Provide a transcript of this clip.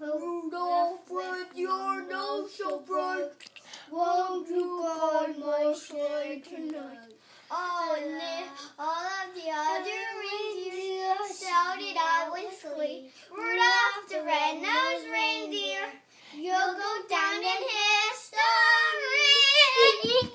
Rudolph, with your nose so bright, won't you guide my sleigh tonight? Oh, and then all of the other reindeer shouted out with glee, Rudolph the red-nosed reindeer,